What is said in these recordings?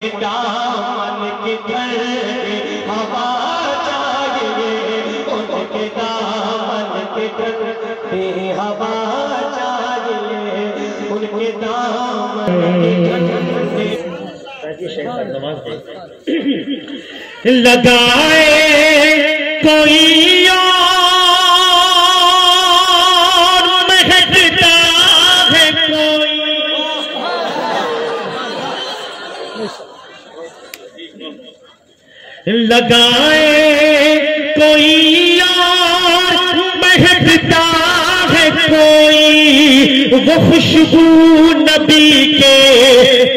दामन की ठंडी हवा चाहिए उनके दामन की ठंडी हवा चाहिए उनके दामन की ठंडी लगाए कोई लगाए, कोई और महकता है, कोई वो खुशबू नबी के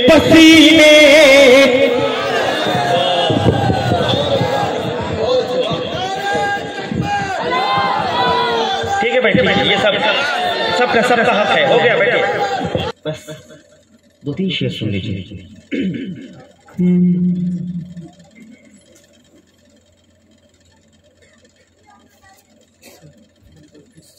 पसीने। ठीक सब, सबका हक है, हो गया बस, दो तीन शेर सुन लीजिए।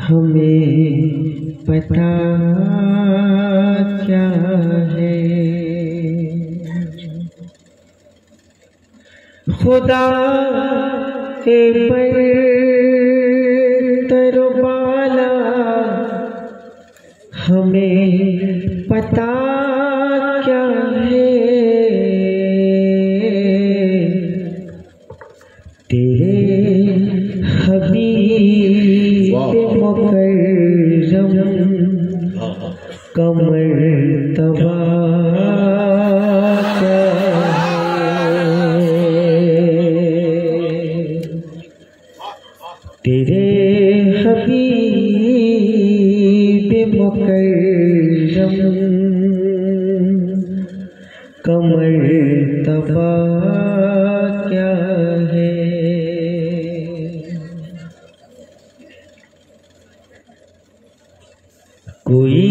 हमें पता क्या है? खुदा के पर तरबाला हमें पता कमर तबा तेरे हबीब मुकर्रम कमर तबा क्या कोई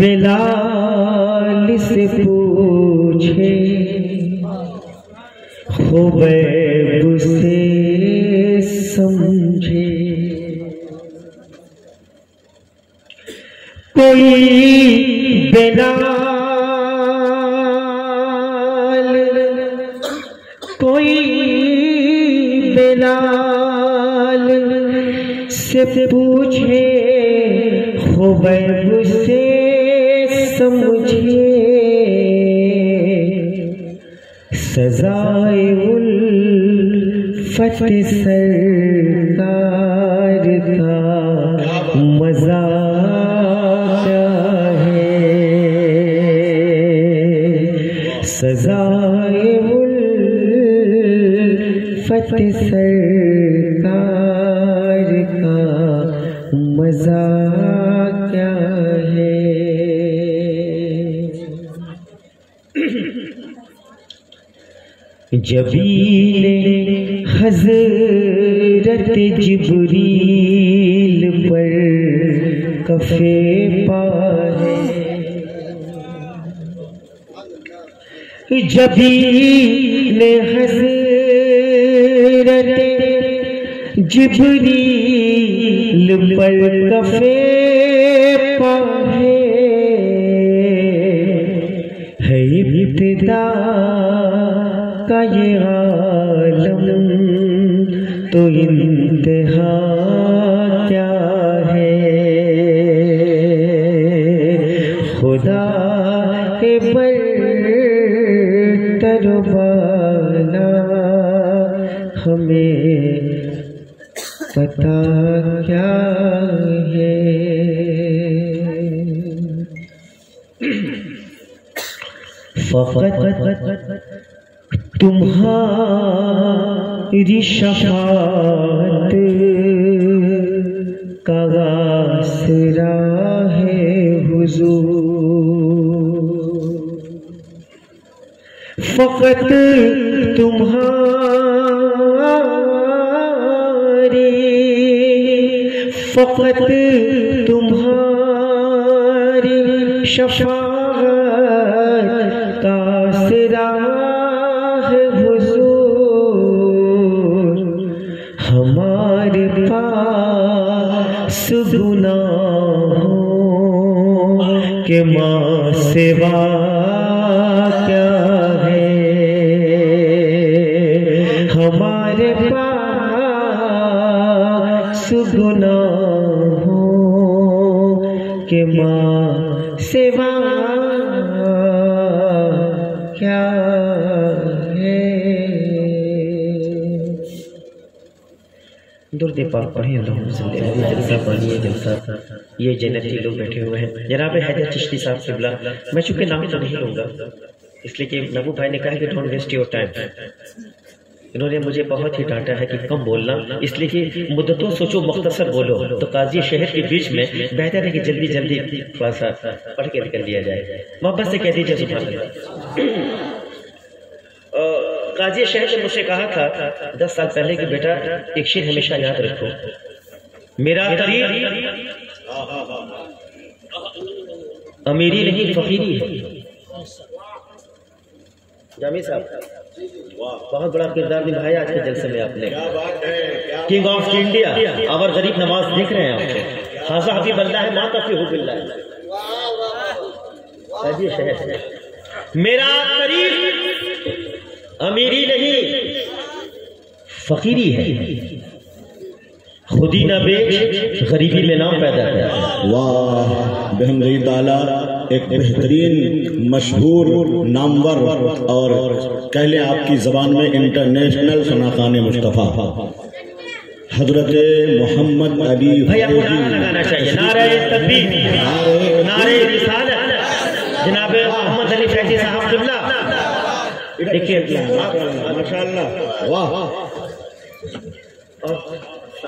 बिलाल से पूछे खुबैब से समझे। कोई बिलाल कोई बिलाल से पूछे खुबैब से समझे सजाए उल फतेह सरकार का मज़ा है सजाए उल फतेह सरकार जबीले हज़रत जिबरील पर कफे पाए जबीले हज़रत जिबरील पर कफे पाए है इब्तिदा का ये आलम तो इंतहा क्या है? खुदा के पर तरबाना हमें पता क्या है? फकत तुम्हारी शफात का सिरा है हुजूर। फकत तुम्हारी फकत तुम्हारी शफात का सिरा सिवा क्या है? हमारे पास गुनाहों के माँ सिवा क्या दुर्दे पाक पढ़िए जलसा ये जन्नती लोग बैठे हुए हैं। जनाब हैदर चिश्ती साहब किबला, मैं चूँकि नाम तो नहीं लूँगा, इसलिए कि महबूब भाई ने कहा कि डोंट वेस्ट योर टाइम इन्होंने मुझे बहुत ही डांटा है कि कम बोलना, इसलिए कि मुद्दतों सोचो, मुख्तसर बोलो। तो काजी शहर के बीच में बेहतर है कि जल्दी जल्दी थोड़ा सा पढ़ के निकल लिया जाए। मोहब्बत से कह दीजिए सुबह काजी शहर ने मुझसे कहा था, दस साल पहले कि बेटा, एक शेर हमेशा याद रखो। मेरा करीब अमीरी नहीं, फकीरी है। जामी साहब, बहुत बड़ा किरदार निभाया आज के जलसे में आपने। किंग ऑफ़ इंडिया अवर गरीब नमाज़ देख रहे हैं आपको खासा हबी बल्ला है माता फ़ी हुबिल्ला शहर मेरा करीब अमीरी नहीं फकीरी है। खुदी न बेच गरीबी में नाम पैदा कर। वाह बेहमदी ताला एक बेहतरीन मशहूर नामवर और कह लें आपकी जबान में इंटरनेशनल सनाखान मुस्तफ़ा। हज़रत मोहम्मद अली को फैजी। नारा नारे जनाब मोहम्मद अली फैजी साहब किबला देखिए माशाल्लाह। वाह।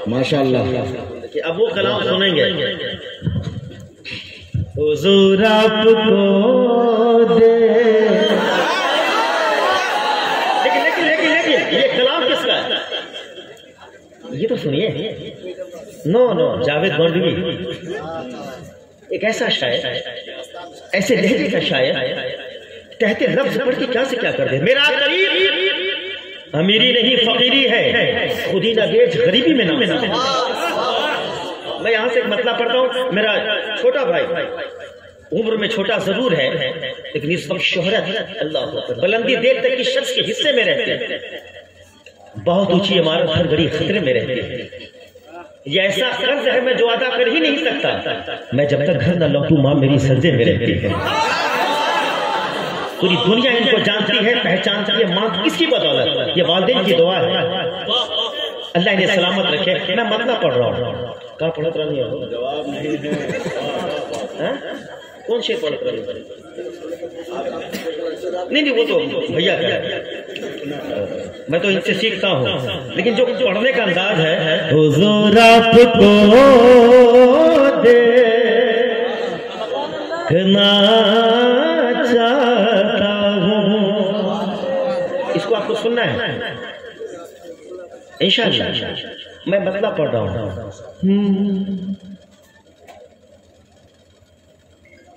माशाल्लाह। अब वो कलाम सुनेंगे। हुजूर आपको दे। लेकिन लेकिन लेकिन लेकिन ये कलाम किसका है? ये तो सुनिए। नो नो जावेद गौंडवी एक ऐसा शायर ऐसे लहजे का शायर कहते हैं लफ्ज पढ़ के क्या से क्या कर दे? मेरा करीब अमीरी नहीं, फकीरी है। खुदी ना बेच, गरीबी में ना मैं यहाँ से एक मतला पढ़ता हूँ। मेरा छोटा भाई, उम्र में छोटा ज़रूर है, लेकिन इस वक्त शोहरत, अल्लाह बुलंदी देर तक की शख्स के हिस्से में रहते हैं। बहुत ऊँची इमारत, हर घड़ी खतरे में रहती है। ये ऐसा कर्ज है, मैं जो अदा कर ही नहीं सकता। मैं जब तक घर न लौटू, माँ मेरी सर्जे में रहती है। पूरी दुनिया इनको जानती है, पहचानती है माँ किसकी बदौलत? ये वालदेन की दुआ है। अल्लाह इन्हें सलामत रखे। मैं मतलब पढ़ रहा हूँ। कहाँ पढ़त रही हो? जवाब नहीं कौन शेर पढ़त नहीं नहीं, वो तो भैया का मैं तो इनसे सीखता हूँ। लेकिन जो पढ़ने का अंदाज है इसको आपको सुनना है। इंशाल्लाह, मैं बदला पढ़ रहा हूँ।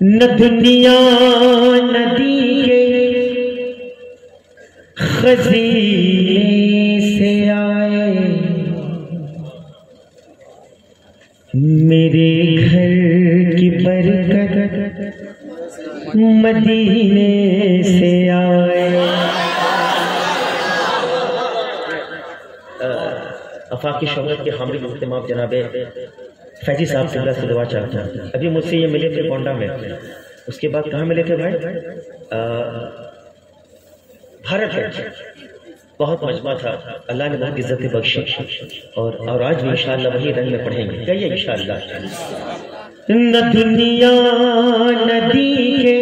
न दुनिया नदी के खजीने से आए। मेरे घर की बरकत मदीने से आए। अफाकी शोहरत के हामिद मुख्तमाब जनाबे फैजी साहब से से दुआ चाहता हूँ। अभी मुझसे ये मिले थे कोंडा में। उसके बाद कहाँ मिले थे भाई? भारत बहुत मजमा था। अल्लाह ने बहुत इज़्ज़त बख्शी। और और आज भी इंशाल्लाह वही रंग में पढ़ेंगे। कहिए इंशाल्लाह। न दुनिया नदी के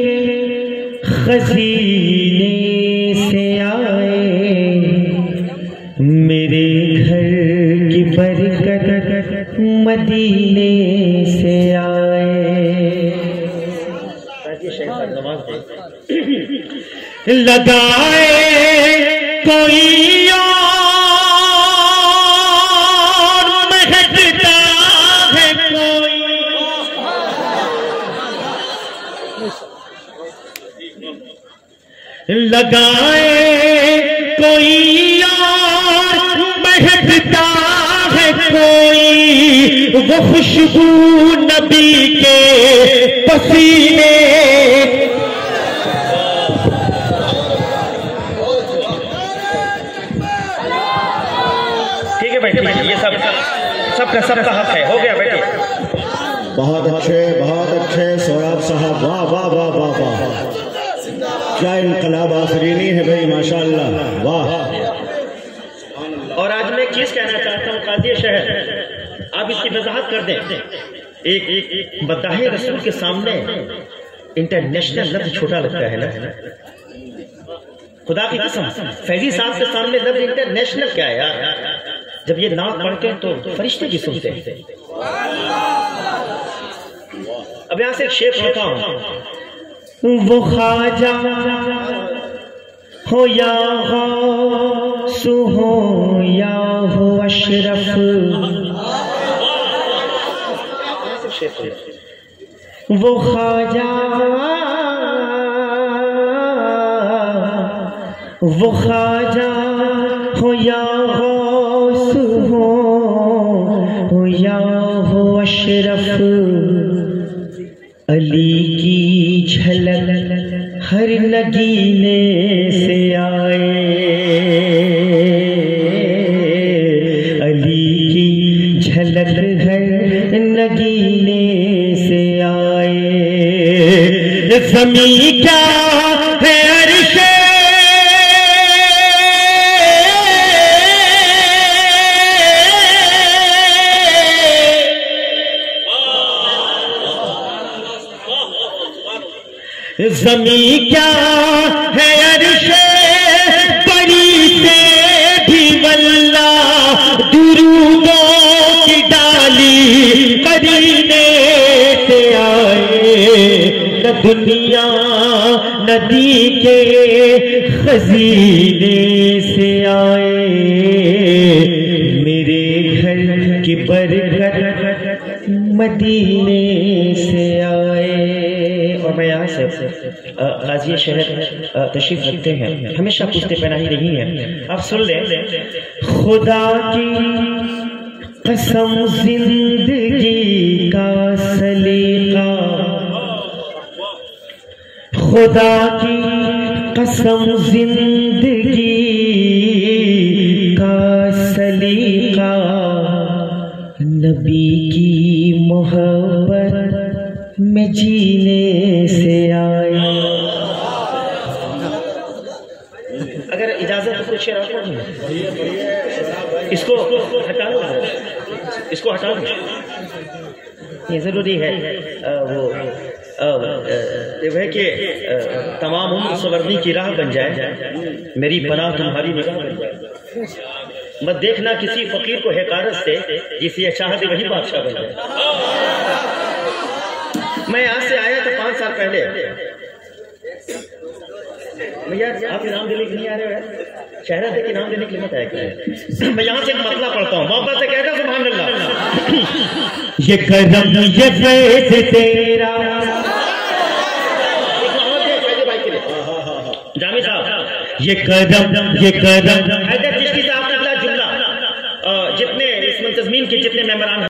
खजीने। मदीने से आए। लगाए कोई लगाए कोई और महकता वो खुशबू नबी के पसीने। ठीक है बैठिए बैठिए ये सब सबका सबका हक है। हो गया बैठिए बहुत अच्छे बहुत अच्छे सोयाब साहब। वाह वाह वाह वाह वाह। क्या इनकलाब आफरीनी है भाई माशाल्लाह। वाह। और आज मैं चीज़ कहना चाहता हूँ? काजी शहर। आप इसकी वजाहत कर दें। एक एक, बदाहे रसूल के सामने इंटरनेशनल लफ्ज छोटा लगता है ना? खुदा की कसम फैजी साहब के सामने लफ्ज इंटरनेशनल क्या है यार? जब ये नाम पढ़ते हैं तो फरिश्ते भी सुनते हैं। अब यहाँ से शेर पढ़ता हूँ। वो खाजा हो या हो या हो अशरफ वो ख्वाजा वो ख्वाजा हो या गौसु हो हो या हो अशरफ। से आए। जमी क्या है अरशे? जमी क्या दुनिया नदी के खजीने से आए। मेरे घर की बरकत मदीने से आए। और मैं यहाँ से अ, गाजी शहर तशरीफ़ रखते हैं। हमेशा पूछते पहनाही नहीं है। आप सुन ले। खुदा की कसम ज़िंदगी का सलीका खुदा की कसम ज़िंदगी का सलीका नबी की मोहब्बत में जीने से आए अगर इजाज़त तो लें। इसको हटा दो। इसको हटा दो। ये ज़रूरी है अ, वो अ, अ, ये है कि तमाम उम्र सवरनी की राह बन जाए। मेरी पनाह तुम्हारी निगाह बन जाए। मत देखना किसी फकीर को हैकारत से, जिसे चाहते वही बादशाह बन जाए। मैं यहाँ से आया था पाँच साल पहले। भैया आप इनाम देने के नहीं आ रहे हो चेहरा देख इनाम देने के लिए मत आया मैं यहाँ से एक मतला पढ़ता हूँ। मोहब्बत से कहता अल्लाह। ये करम ये तेरा जामी साहब ये कदम ये कदम। जितने इस मुंतजमीन के जितने मेम्बरान